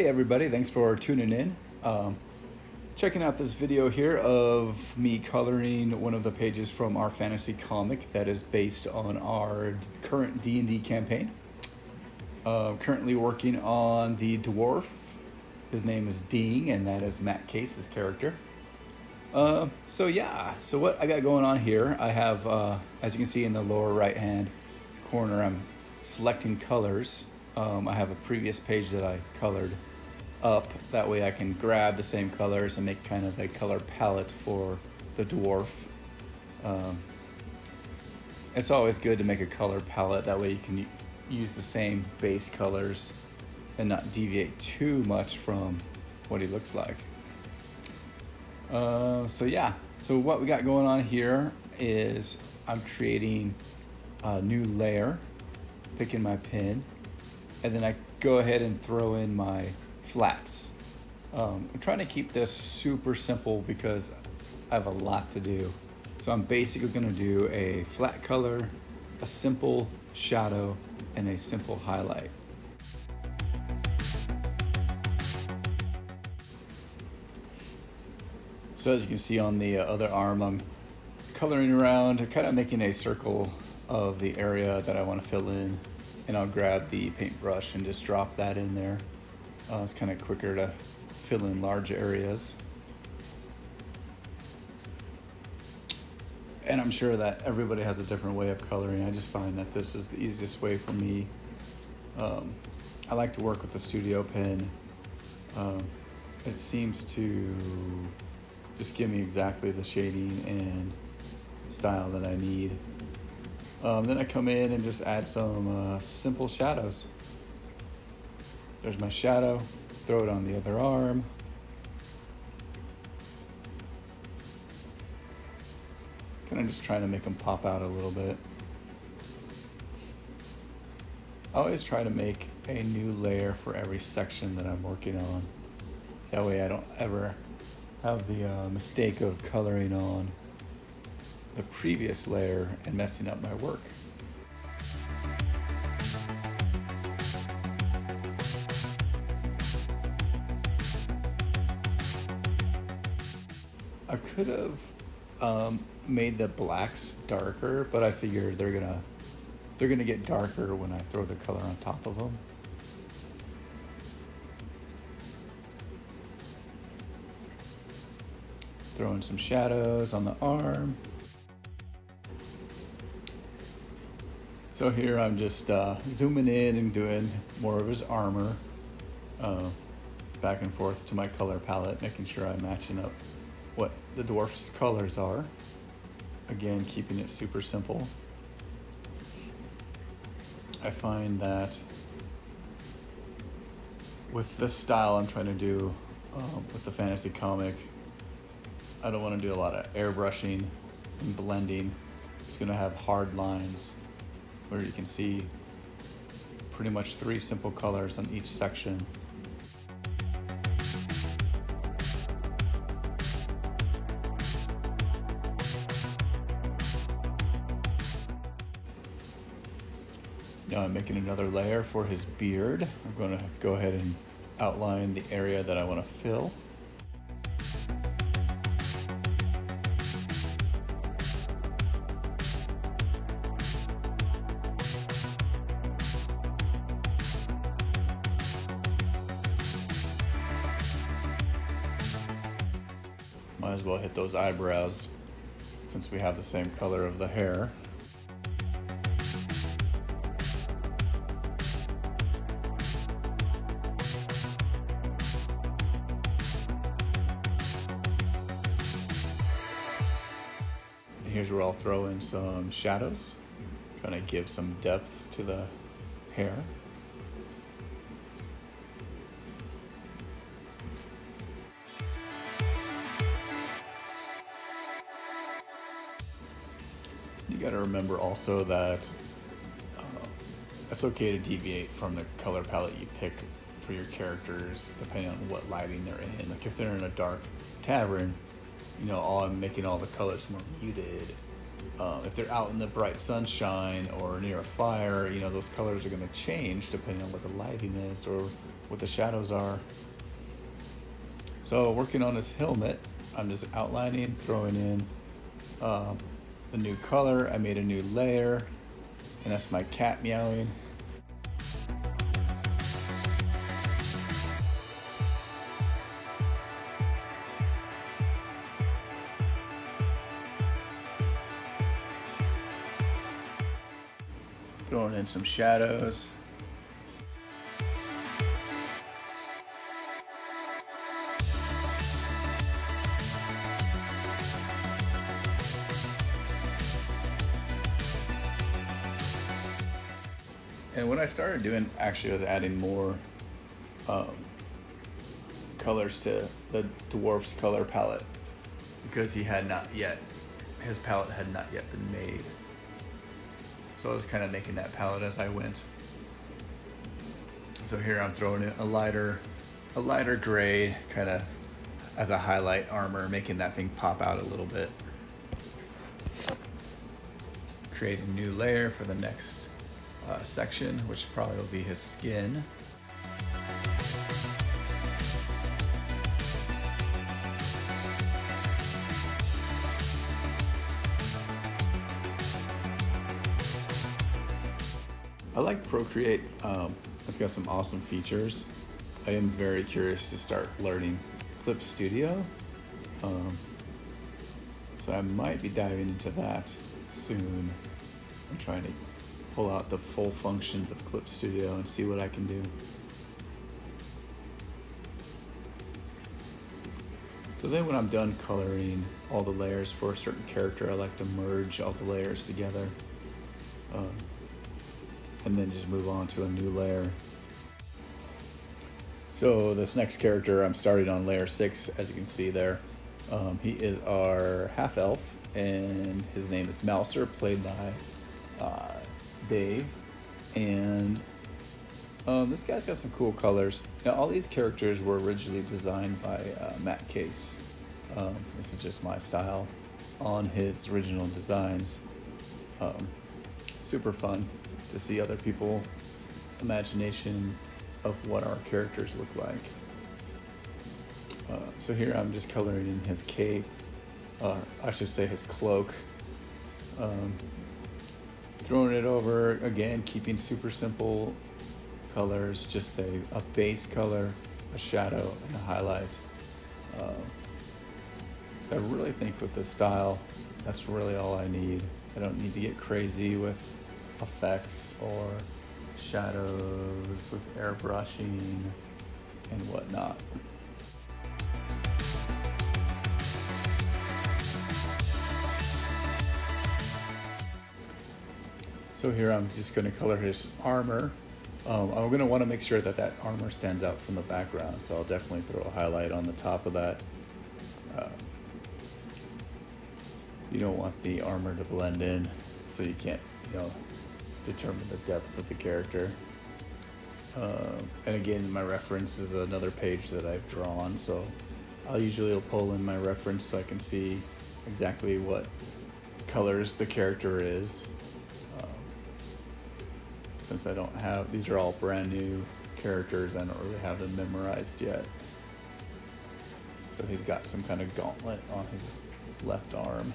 Hey everybody, thanks for tuning in. Um, checking out this video here of me coloring one of the pages from our fantasy comic that is based on our current D&D campaign. Uh, currently working on the dwarf. His name is Ding and that is Matt Case's character. Uh, so yeah, so what I got going on here, I have, uh, as you can see in the lower right hand corner, I'm selecting colors um, I have a previous page that I colored up. That way I can grab the same colors and make kind of a color palette for the dwarf. Um, it's always good to make a color palette. That way you can use the same base colors and not deviate too much from what he looks like. Uh, so yeah, so what we got going on here is I'm creating a new layer, picking my pen, and then I go ahead and throw in my flats. Um, I'm trying to keep this super simple because I have a lot to do. So I'm basically gonna do a flat color, a simple shadow, and a simple highlight. So as you can see on the uh, other arm, I'm coloring around, kind of making a circle of the area that I want to fill in and I'll grab the paintbrush and just drop that in there. Uh, it's kind of quicker to fill in large areas. And I'm sure that everybody has a different way of coloring. I just find that this is the easiest way for me. Um, I like to work with the studio pen. Um, it seems to just give me exactly the shading and style that I need. Um, then I come in and just add some uh, simple shadows. There's my shadow, throw it on the other arm. Kind of just trying to make them pop out a little bit. I always try to make a new layer for every section that I'm working on. That way I don't ever have the uh, mistake of coloring on the previous layer and messing up my work. Could have um, made the blacks darker, but I figured they're gonna they're gonna get darker when I throw the color on top of them. Throwing some shadows on the arm. So here I'm just uh, zooming in and doing more of his armor, uh, back and forth to my color palette, making sure I'm matching up what the dwarf's colors are. Again, keeping it super simple. I find that with this style I'm trying to do um, with the fantasy comic, I don't want to do a lot of airbrushing and blending. It's going to have hard lines where you can see pretty much three simple colors on each section. Making another layer for his beard. I'm going to go ahead and outline the area that I want to fill. Might as well hit those eyebrows since we have the same color of the hair. Here's where I'll throw in some shadows, trying to give some depth to the hair. You got to remember also that uh, it's okay to deviate from the color palette you pick for your characters depending on what lighting they're in. Like if they're in a dark tavern, you know, I'm making all the colors more muted. Uh, if they're out in the bright sunshine or near a fire, you know, those colors are going to change depending on what the lighting is or what the shadows are. So working on his helmet, I'm just outlining, throwing in um, a new color. I made a new layer, and that's my cat meowing. Throwing in some shadows. And what I started doing actually was adding more um, colors to the dwarf's color palette because he had not yet, his palette had not yet been made. So I was kind of making that palette as I went. So here I'm throwing in a lighter, a lighter gray kind of as a highlight armor, making that thing pop out a little bit. Create a new layer for the next uh, section, which probably will be his skin. I like Procreate. Um, it's got some awesome features. I am very curious to start learning Clip Studio. Um, so I might be diving into that soon. I'm trying to pull out the full functions of Clip Studio and see what I can do. So then when I'm done coloring all the layers for a certain character, I like to merge all the layers together. Um, and then just move on to a new layer. So this next character, I'm starting on layer six, as you can see there. Um, he is our half elf, and his name is Mouser, played by uh, Dave. And um, this guy's got some cool colors. Now, all these characters were originally designed by uh, Matt Case. Um, this is just my style on his original designs. Um, super fun to see other people's imagination of what our characters look like. Uh, so here I'm just coloring in his cape, uh, I should say his cloak. Um, throwing it over, again, keeping super simple colors, just a, a base color, a shadow, and a highlight. Uh, I really think with this style, that's really all I need. I don't need to get crazy with effects or shadows with airbrushing and whatnot. So here I'm just going to color his armor. Um, I'm going to want to make sure that that armor stands out from the background, so I'll definitely throw a highlight on the top of that. Uh, you don't want the armor to blend in, so you can't, you know, determine the depth of the character. Uh, and again, my reference is another page that I've drawn, so I'll usually pull in my reference so I can see exactly what colors the character is. Um, since I don't have, these are all brand new characters, I don't really have them memorized yet. So he's got some kind of gauntlet on his left arm.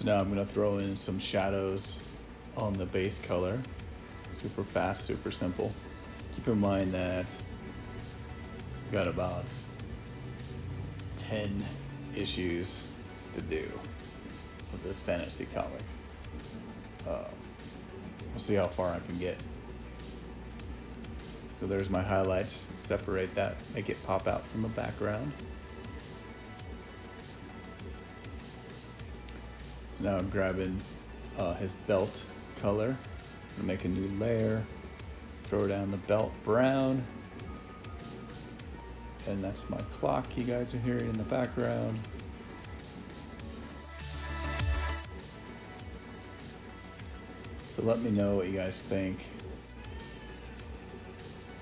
So now I'm gonna throw in some shadows on the base color. Super fast, super simple. Keep in mind that we got about 10 issues to do with this fantasy comic. Uh, we'll see how far I can get. So there's my highlights. Separate that, make it pop out from the background. Now I'm grabbing uh, his belt color. Make a new layer, throw down the belt brown. And that's my clock you guys are hearing in the background. So let me know what you guys think.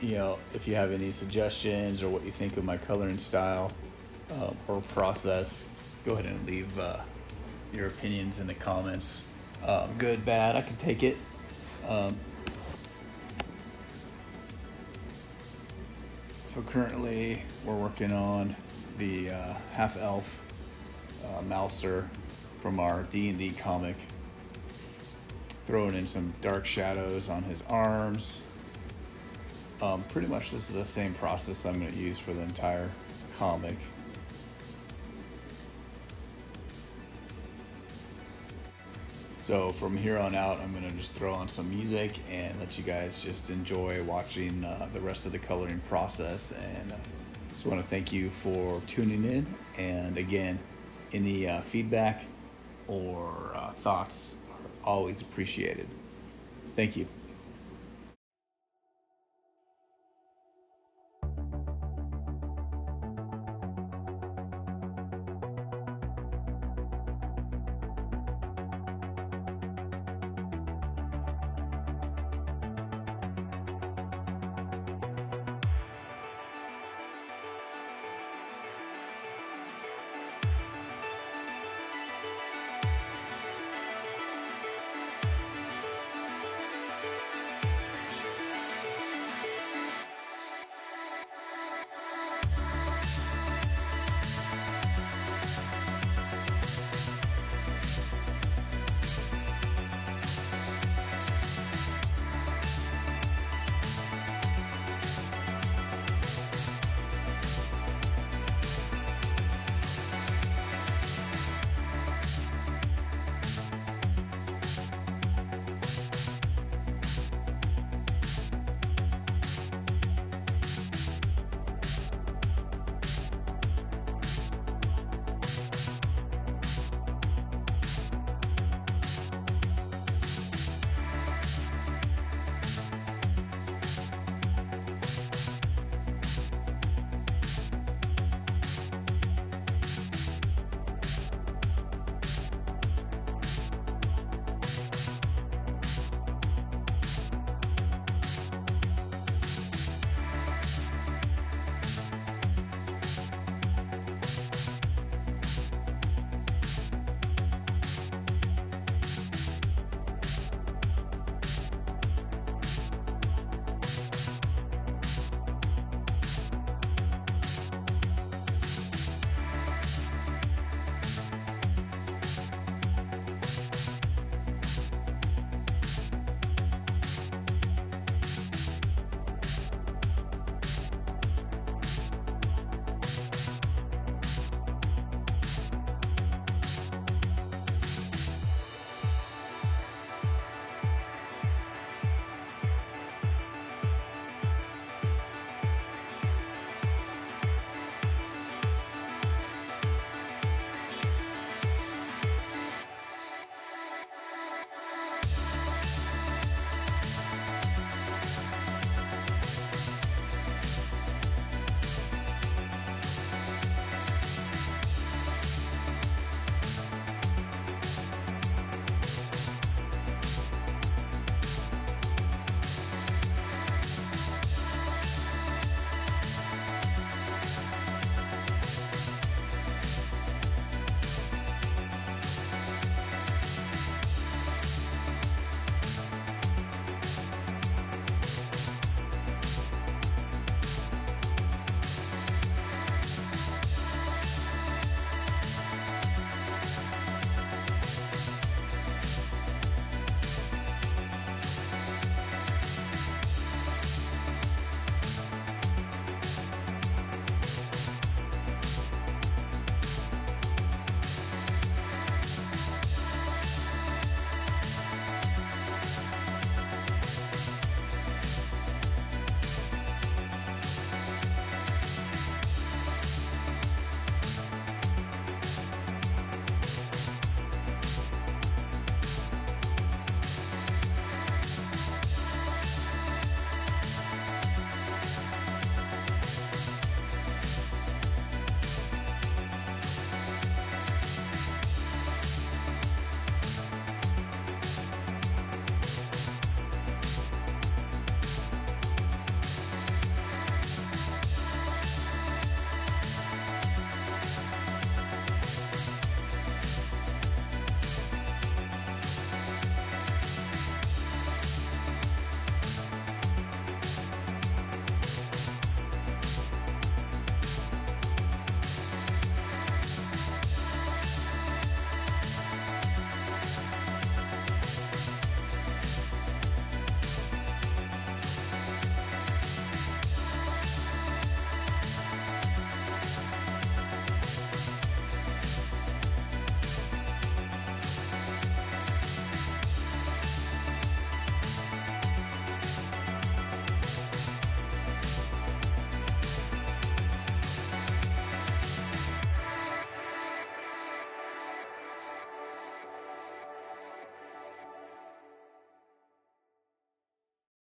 You know, if you have any suggestions or what you think of my coloring style uh, or process, go ahead and leave uh, your opinions in the comments. Uh, good, bad, I can take it. Um, so currently we're working on the uh, half elf uh, Mouser from our D&D comic. Throwing in some dark shadows on his arms. Um, pretty much this is the same process I'm going to use for the entire comic. So from here on out, I'm gonna just throw on some music and let you guys just enjoy watching uh, the rest of the coloring process. And uh, just want to thank you for tuning in. And again, any uh, feedback or uh, thoughts are always appreciated. Thank you.